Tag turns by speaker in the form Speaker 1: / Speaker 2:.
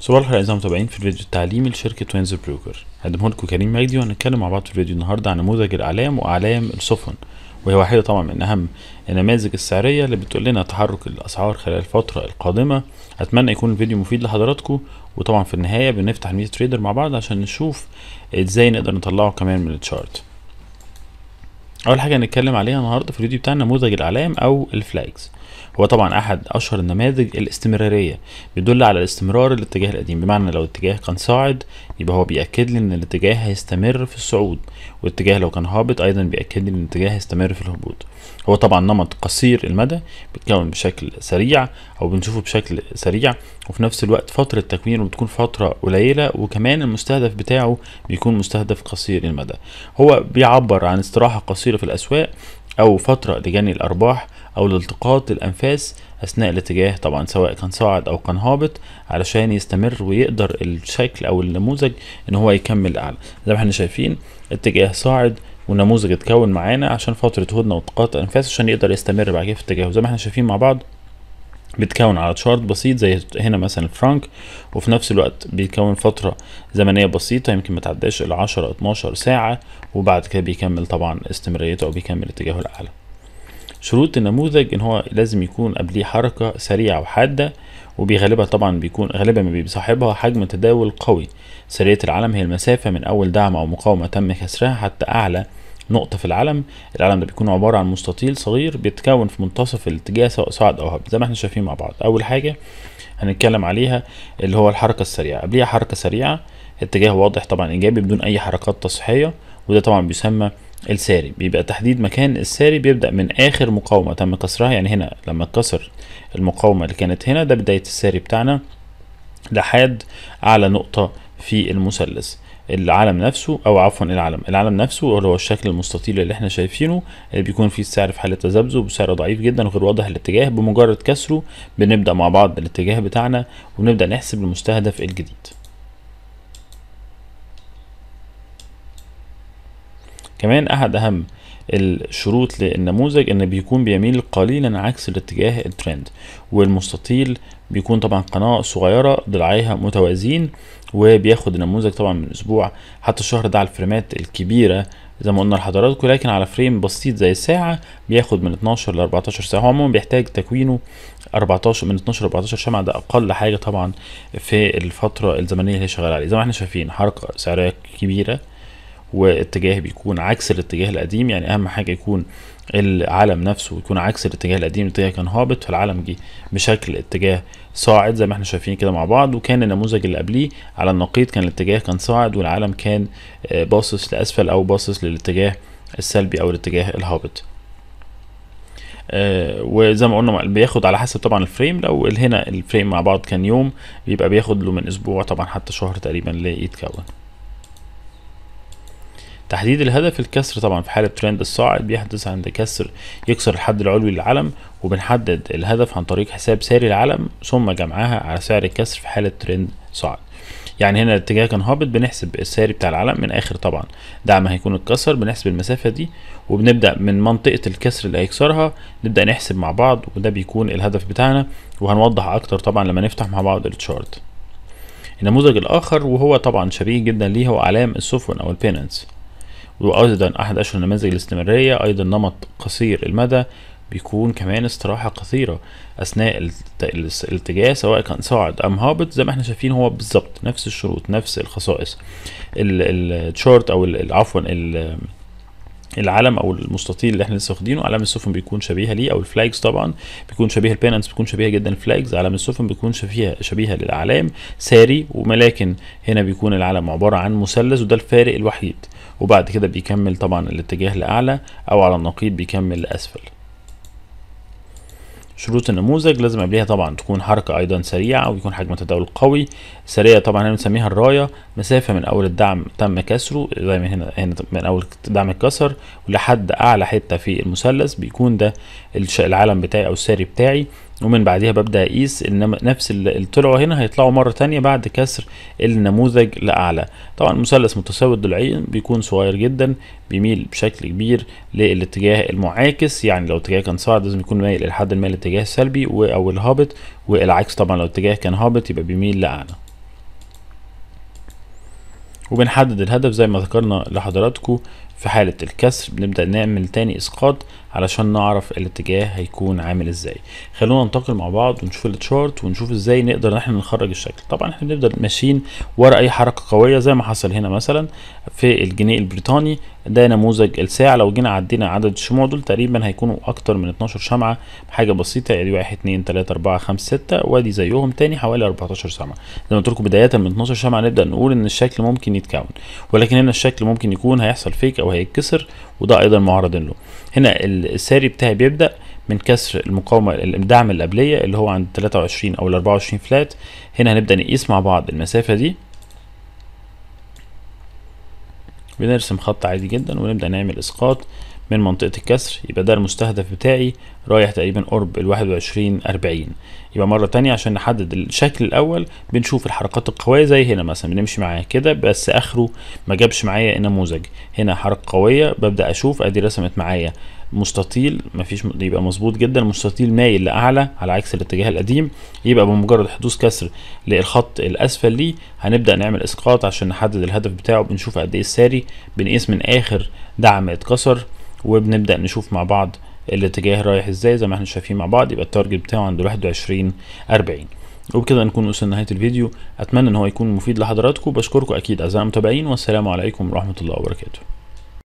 Speaker 1: صباح الخير أعزائي المتابعين في الفيديو التعليمي لشركة Winz Broker هقدمه لكم كريم مجدي وهنتكلم مع بعض في الفيديو النهارده عن نموذج الأعلام وأعلام السفن. وهي واحدة طبعا من أهم النماذج السعرية اللي بتقول لنا تحرك الأسعار خلال الفترة القادمة. أتمنى يكون الفيديو مفيد لحضراتكم. وطبعا في النهاية بنفتح ال MetaTrader مع بعض عشان نشوف إزاي نقدر نطلعه كمان من ال chart أول حاجة هنتكلم عليها النهاردة في الفيديو بتاعنا نموذج الأعلام أو ال flags. هو طبعا أحد أشهر النماذج الاستمرارية بيدل على الاستمرار الاتجاه القديم بمعنى لو الاتجاه كان صاعد يبقى هو بيأكد لي إن الاتجاه هيستمر في الصعود والاتجاه لو كان هابط أيضا بيأكد لي إن الاتجاه هيستمر في الهبوط. هو طبعا نمط قصير المدى بيتكون بشكل سريع أو بنشوفه بشكل سريع وفي نفس الوقت فترة تكوينه بتكون فترة قليلة وكمان المستهدف بتاعه بيكون مستهدف قصير المدى. هو بيعبر عن استراحة قصيرة في الأسواق أو فترة لجني الأرباح أو لالتقاط الأنفاس أثناء الاتجاه. طبعا سواء كان صاعد أو كان هابط علشان يستمر ويقدر الشكل أو النموذج إن هو يكمل اعلى زي ما إحنا شايفين اتجاه صاعد والنموذج اتكون معانا عشان فترة هدنة والتقاط الأنفاس عشان يقدر يستمر بعد كده في اتجاهه. زي ما إحنا شايفين مع بعض بيتكون على تشارت بسيط زي هنا مثلا الفرانك وفي نفس الوقت بيكون فترة زمنية بسيطة يمكن ما تعداش ال 10 12 ساعة وبعد كده بيكمل طبعا استمراريته أو بيكمل اتجاهه الأعلى. شروط النموذج إن هو لازم يكون قبليه حركة سريعة وحادة وبيغالبها طبعا بيكون غالبا ما بيصاحبها حجم تداول قوي. سرية العلم هي المسافة من أول دعم أو مقاومة تم كسرها حتى أعلى نقطة في العلم العلم ده بيكون عبارة عن مستطيل صغير بيتكون في منتصف الاتجاه سواء صاعد أو هبط زي ما إحنا شايفين مع بعض. أول حاجة هنتكلم عليها اللي هو الحركة السريعة. قبليها حركة سريعة اتجاه واضح طبعا إيجابي بدون أي حركات تصحيحية وده طبعا بيسمى الساري. بيبقى تحديد مكان الساري بيبدأ من آخر مقاومة. تم كسرها يعني هنا لما اتكسر المقاومة اللي كانت هنا ده بداية الساري بتاعنا. لحد أعلى نقطة في المثلث. العلم نفسه أو عفوا العلم العلم نفسه اللي هو الشكل المستطيل اللي إحنا شايفينه. اللي بيكون فيه السعر في حالة تذبذب بسعر ضعيف جدا وغير واضح الاتجاه. بمجرد كسره بنبدأ مع بعض الاتجاه بتاعنا ونبدا نحسب المستهدف الجديد. كمان أحد أهم الشروط للنموذج إن بيكون بيميل قليلا عكس الاتجاه الترند والمستطيل بيكون طبعا قناة صغيرة ضلعيها متوازيين وبياخد النموذج طبعا من أسبوع حتى الشهر ده على الفريمات الكبيرة زي ما قلنا لحضراتكم لكن على فريم بسيط زي الساعة بياخد من 12 ل 14 ساعة. هو عموما بيحتاج تكوينه 14 من 12 ل 14 شمعة ده أقل حاجة طبعا في الفترة الزمنية اللي هي شغالة عليه زي ما إحنا شايفين حركة سعرية كبيرة واتجاه بيكون عكس الاتجاه القديم يعني أهم حاجة يكون العلم نفسه يكون عكس الاتجاه القديم. الاتجاه كان هابط فالعلم جه بشكل اتجاه صاعد زي ما إحنا شايفين كده مع بعض وكان النموذج اللي قبليه على النقيض كان الاتجاه كان صاعد والعلم كان باصص لأسفل أو باصص للاتجاه السلبي أو الاتجاه الهابط. آه وزي ما قلنا بياخد على حسب طبعا ال frame لو هنا ال frame مع بعض كان يوم يبقى بياخد له من أسبوع طبعا حتى شهر تقريبا ليتكون تحديد الهدف الكسر طبعا في حالة ترند الصاعد بيحدث عند كسر يكسر الحد العلوي للعلم وبنحدد الهدف عن طريق حساب سعر العلم ثم جمعها على سعر الكسر في حالة ترند صاعد. يعني هنا الاتجاه كان هابط بنحسب السعر بتاع العلم من آخر طبعا. دعم هيكون اتكسر بنحسب المسافة دي وبنبدأ من منطقة الكسر اللي هيكسرها نبدأ نحسب مع بعض وده بيكون الهدف بتاعنا وهنوضح أكتر طبعا لما نفتح مع بعض التشارت. النموذج الآخر وهو طبعا شبيه جدا ليه هو علام السفن أو البيننس. وأيضا أحد أشهر نماذج الاستمرارية أيضا نمط قصير المدى بيكون كمان استراحة قصيرة أثناء الاتجاه سواء كان صاعد أم هابط زي ما إحنا شايفين هو بالظبط نفس الشروط نفس الخصائص. الشورت أو عفوا العلم أو المستطيل اللي إحنا لسه واخدينه علم السفن بيكون شبيهة ليه أو الفلاجز طبعا بيكون شبيه البينانس بيكون شبيهة جدا الفلاجز علم السفن بيكون شبيهة شبيهة للأعلام ساري ولكن هنا بيكون العلم عبارة عن مثلث وده الفارق الوحيد. وبعد كده بيكمل طبعا الاتجاه لأعلى أو على النقيض بيكمل لأسفل. شروط النموذج لازم قبلها طبعا تكون حركة أيضا سريعة ويكون حجم التداول قوي. سريع طبعا هنا بنسميها الراية. مسافة من أول الدعم تم كسره زي ما هنا هنا من أول دعم اتكسر ولحد أعلى حتة في المثلث بيكون ده العلم بتاعي أو الساري بتاعي. ومن بعديها ببدأ اقيس ان نفس اللي طلعوا هنا هيطلعوا مرة تانية بعد كسر النموذج لأعلى. طبعا مثلث متساوي الضلعين بيكون صغير جدا بيميل بشكل كبير للاتجاه المعاكس يعني لو اتجاه كان صاعد لازم يكون مايل لحد ما الاتجاه السلبي أو الهابط والعكس طبعا لو اتجاه كان هابط يبقى بيميل لأعلى. وبنحدد الهدف زي ما ذكرنا لحضراتكم في حالة الكسر بنبدأ نعمل تاني إسقاط علشان نعرف الاتجاه هيكون عامل إزاي. خلونا ننتقل مع بعض ونشوف التشارت ونشوف إزاي نقدر إن إحنا نخرج الشكل. طبعا إحنا بنبدأ ماشيين ورا أي حركة قوية زي ما حصل هنا مثلا في الجنيه البريطاني. ده نموذج الساعة. لو جينا عدينا عدد الشموع دول تقريبا هيكونوا أكتر من 12 شمعة. بحاجة بسيطة يعني واحد اتنين تلاتة أربعة خمسة ستة وادي زيهم. تاني حوالي 14 شمعة. زي ما قلت لكم بداية من 12 شمعة نبدأ نقول إن الشكل ممكن يتكون. ولكن هنا الشكل ممكن يكون هيحصل فيك أو هيتكسر وده أيضا معرض له. هنا الساري بتاعي بيبدأ من كسر المقاومة الدعم القبلية اللي هو عند 23 أو ال 24 فلات. هنا هنبدأ نقيس مع بعض المسافة دي. بنرسم خط عادي جدا ونبدأ نعمل إسقاط. من منطقة الكسر يبقى ده المستهدف بتاعي رايح تقريبا قرب ال 21 40 يبقى مرة تانية عشان نحدد الشكل الأول بنشوف الحركات القوية زي هنا مثلا بنمشي معاه كده بس آخره ما جابش معايا نموذج هنا حركة قوية ببدأ أشوف أدي رسمت معايا مستطيل مفيش يبقى مظبوط جدا مستطيل مايل لأعلى على عكس الاتجاه القديم. يبقى بمجرد حدوث كسر للخط الأسفل ليه هنبدأ نعمل إسقاط عشان نحدد الهدف بتاعه بنشوف قد إيه الساري بنقيس من آخر دعم اتكسر. وبنبدأ نشوف مع بعض الاتجاه رايح إزاي زي ما إحنا شايفين مع بعض يبقى التارجت بتاعه عند 21 40 وبكده نكون وصلنا لنهايه الفيديو. أتمنى إن هو يكون مفيد لحضراتكم بشكركم أكيد أعزائي المتابعين والسلام عليكم ورحمة الله وبركاته.